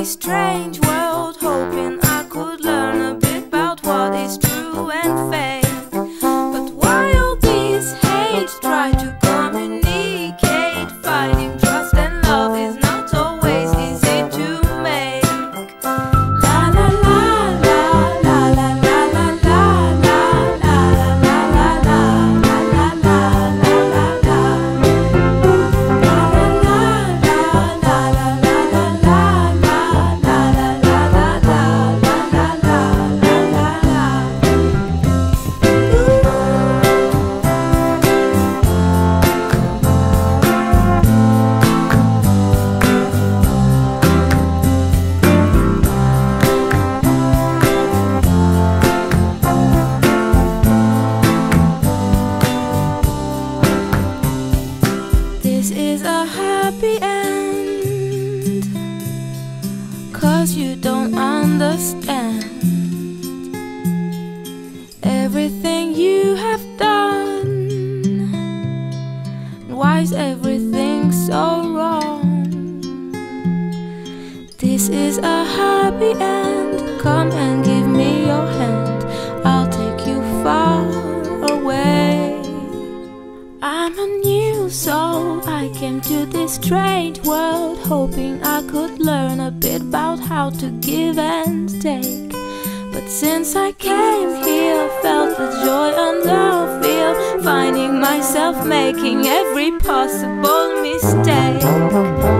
very strange This is a happy end. Cause you don't understand everything you have done. Why is everything so wrong? This is a happy end. Come and I'm a new soul. I came to this strange world hoping I could learn a bit about how to give and take. But since I came here, felt the joy and the fear, finding myself making every possible mistake.